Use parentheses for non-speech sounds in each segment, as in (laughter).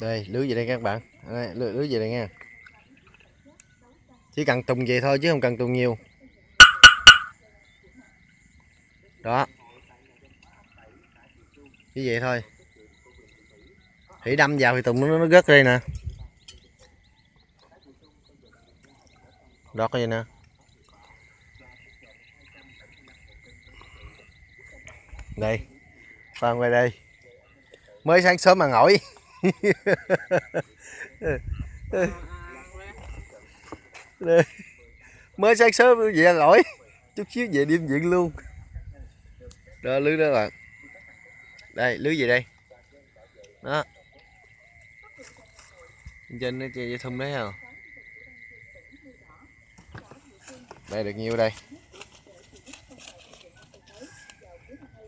đây lưới về đây các bạn. Đây, lưới, lưới về đây nha. Chỉ cần tùng về thôi chứ không cần tùng nhiều. Đó. Chỉ vậy thôi. Thủy đâm vào thì tùng nó, nó rớt đây nè. Đó cái gì nè? Đây. Phan qua đây. Mới sáng sớm mà ngồi mới sáng sớm về lỗi. Chút xíu về đêm viện luôn. Đó, lưới đó bạn. Đây, lưới gì đây. Đó. Trên nó chơi dây thun đấy không? Đây, được nhiêu đây.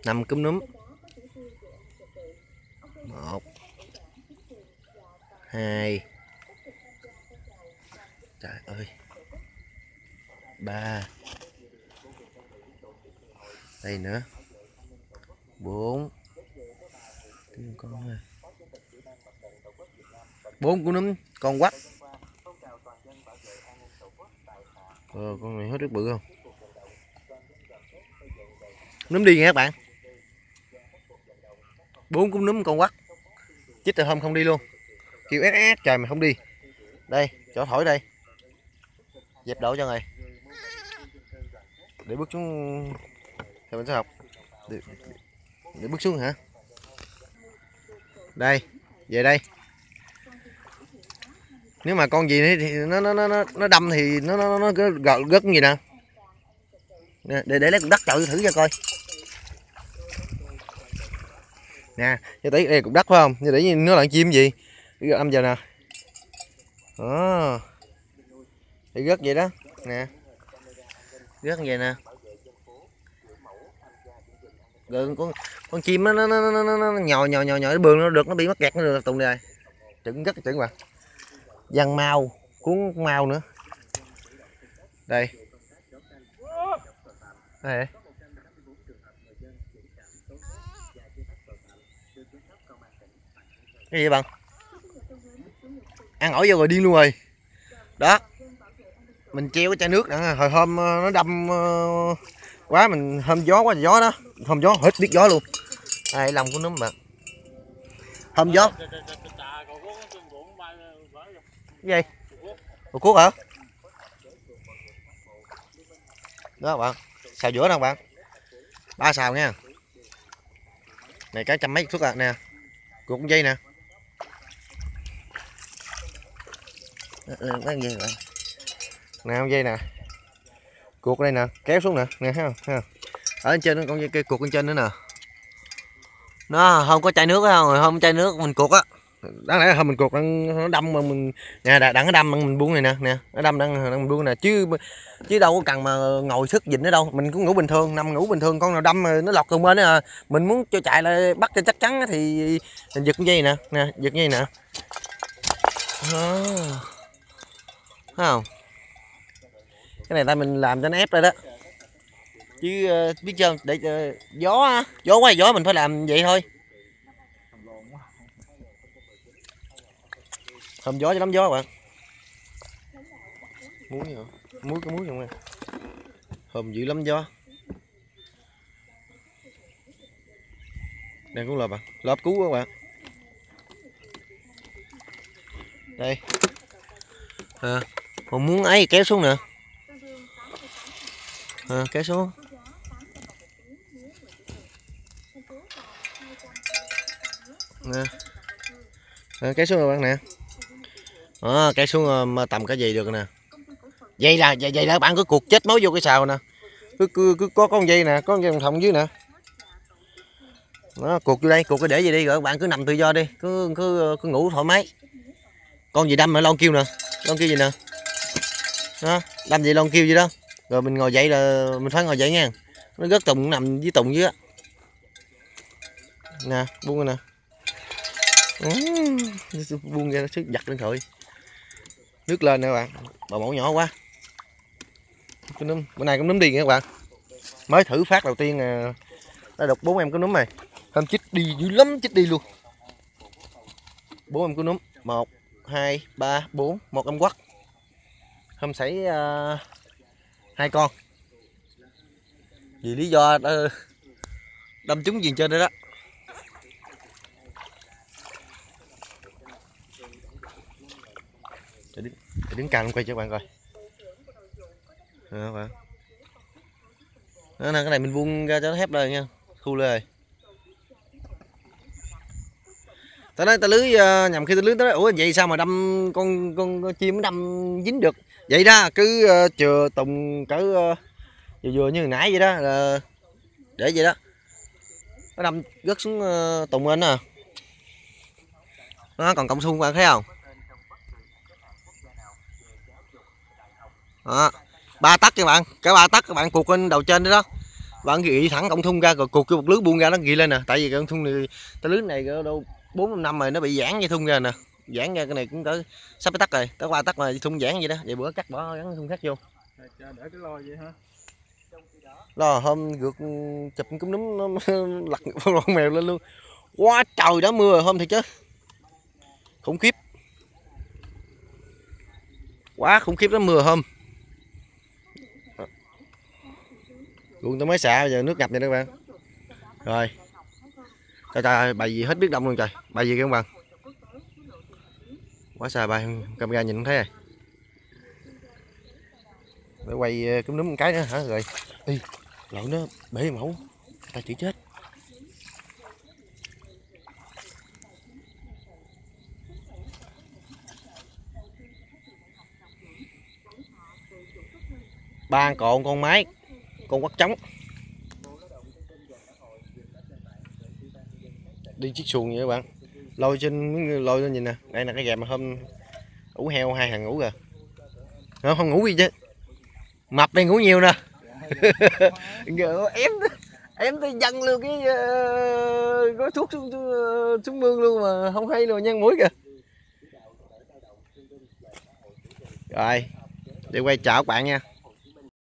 Năm cúm núm một hai. Trời ơi. Ba. Đây nữa. Bốn. Tìm con ơi. bốn cú nấm con quắt ờ, con này hết rất bự không? Núm đi nha các bạn. Bốn cú núm con quắt chích từ không không đi luôn kêu SS trời mà không đi. Đây chỗ thổi đây. Dẹp đổ cho người để bước xuống. Thì mình sẽ học. Để, để bước xuống hả? Đây về đây. Nếu mà con gì thì nó nó nó nó đâm thì nó nó nó gật gất gì nè để để lấy cục đất chọi thử cho coi. Nè như tí đây cục đất phải không? Như để nó là chim gì? Âm giờ nè đó ờ. thì rớt vậy đó. Nè. Rớt vậy nè. Rồi con con chim nó nó nó nó nó, nó nhò nhò nhò nhò bường nó được nó bị mắc kẹt nó được tụng này. Chuẩn rất chuẩn mà văn mau cuốn mau nữa. Đây. Đây. Cái gì bằng ăn ổi vô rồi điên luôn rồi. Đó. Mình treo cái chai nước nữa hồi hôm ờ, nó đâm ờ, quá, mình hôm gió quá, gió đó. Hôm gió, hết biết gió luôn. Đây lòng của nó mà. Hôm gió. Cái gì? Một cuốc hả? Đó, bạn. Xào giữa đâu bạn. Ba xào nha. Này, cái trăm mấy suất à nè. Cuộn dây nè. Ừ, ừ, cái dây bạn nào, dây nè. Cuộc đây nè, kéo xuống nè nè, thấy không thấy không? Ở trên con dây cây cuộc bên trên nữa nè. Nó không có chai nước không không chai nước, mình cuộc á. Đáng lẽ hôm mình cuộc nó đâm mà mình nè đã nó đâm mình buông này nè nè, nó đâm đang đang buông nè. Chứ chứ đâu có cần mà ngồi sức dịnh nữa đâu, mình cũng ngủ bình thường, nằm ngủ bình thường, con nào đâm nó lọt từ bên à mình muốn cho chạy lại bắt cho chắc chắn thì mình giật dây nè nè, giật dây nè. À thấy không? Cái này ta mình làm cho nó ép ra đó. Chứ uh, biết chưa? Để uh, gió gió quá gió mình phải làm vậy thôi. Hầm gió cho lắm gió các bạn. Muối hả? Muối có muối không à? em hôm dữ lắm gió. Đang cũng lợp à? Lợp cứu các bạn. Đây. À, còn muốn ấy kéo xuống nè à, ờ, kéo xuống. Nè. À, kéo xuống rồi bạn nè. À, kéo xuống mà tầm cái gì được nè. Dây là dây, vậy là bạn cứ cuộc chết máu vô cái xào nè. Cứ, cứ, cứ có con dây nè có con dây thòng dưới nè. Nó cuộc vô đây cuộc cái để gì đi rồi bạn cứ nằm tự do đi. Cứ cứ cứ ngủ thoải mái. Con gì đâm mà lon kêu nè. Lon kêu gì nè? Đó đâm gì lon kêu gì đó? Rồi mình ngồi dậy là mình phải ngồi dậy nha. Nó rất tùng nằm với tùng dưới á. Nè buông nè. Buông ra nó sức giặt lên thôi. Nước lên nè bạn. Bà mẫu nhỏ quá. Cái núm bữa nay cũng núm đi nha các bạn. Mới thử phát đầu tiên à, đã đục bốn em có núm này. Hôm chích đi dữ lắm chích đi luôn. Bốn em có núm. Một hai ba bốn. Một em quắt hôm sấy uh, ờ, hai con. Vì lý do uh, đâm trúng gì trên đây đó. Để đứng, để đứng cạnh quay cho các bạn coi. Đó, bạn. Đó, cái này mình vuông ra cho nó hép lên nha. Thu lên rồi tao nói tao lưới ờ, nhầm khi tao lưới tao nói ủa vậy sao mà đâm con con, con chim đâm dính được? Vậy đó cứ ờ, uh, chừa tùng cỡ uh, vừa vừa như hồi nãy vậy đó là để vậy đó. Nó đâm rớt xuống uh, tùng lên à nó còn cộng xung bạn thấy không? Đó ba tắc các bạn cả ba tắc các bạn cuộc lên đầu trên đó, đó. Bạn ghi thẳng cộng thung ra rồi cuộc cái một lưới buông ra nó ghi lên nè. Tại vì cái thung này cái lưới này đâu bốn năm rồi nó bị giãn dây thun ra nè. Giãn ra cái này cũng cỡ sắp tắt rồi tới ba tắt mà thun giãn vậy đó. Vậy bữa cắt bỏ gắn thun khác vô. Để cái lo vậy hả? Lo hôm gượt chụp cúm núm nó lật (laughs) con mèo lên luôn. Quá trời đã mưa rồi hôm thì chứ. Khủng khiếp. Quá khủng khiếp đó mưa hôm. Luôn tôi mới xả giờ nước ngập vậy đó các bạn. Rồi trời trời bài gì hết biết đông luôn trời. Bài gì các bạn quá xa bài camera nhìn không thấy à. rồi để quay ờ, cúm núm một cái nữa hả? Rồi. Đi lợn nó bể mẫu ta chỉ chết. Ba cộn con máy con quắt trống. Đi chiếc xuồng vậy các bạn. Lôi trên lôi lên nhìn nè. Đây là cái gà mà hôm ủ heo hai hàng ngủ rồi không, không ngủ gì chứ? Mập đây ngủ nhiều nè. Em em tôi dâng luôn cái uh, gói thuốc xuống, xuống, mương luôn mà không hay rồi nhăn mũi kìa. Rồi để quay chào các bạn nha.